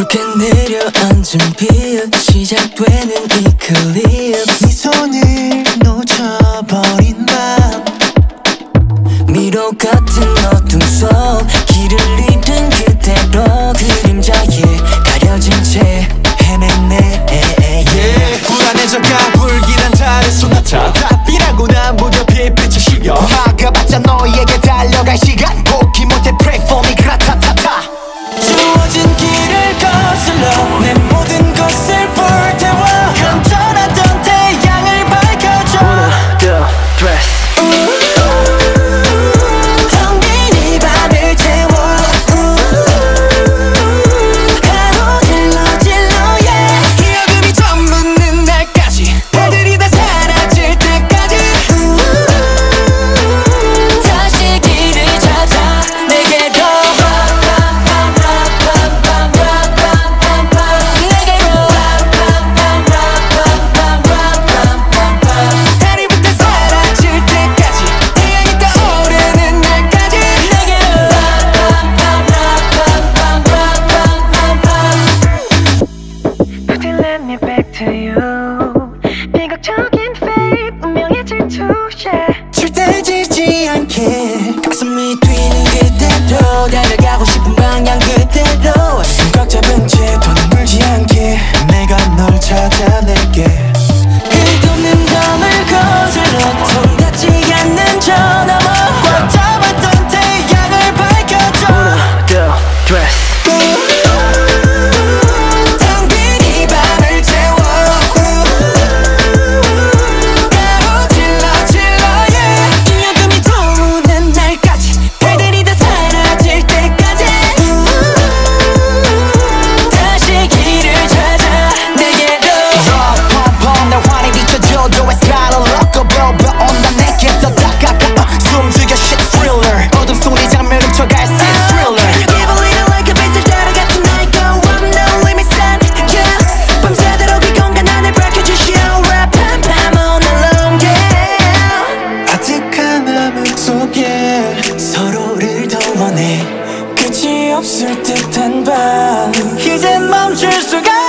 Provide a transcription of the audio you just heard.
굵게 내려앉은 비읍 시작되는 이 클립. 네 손을 놓쳐버린다 let me back to you. 비극적인 fate 운명의 질투 yeah 절대 지지 않게 가슴이 뛰는 그대로 달려가고 싶은 방향 그대로. 꽉 잡은 채 없을 듯한 밤. 이젠 멈출 수가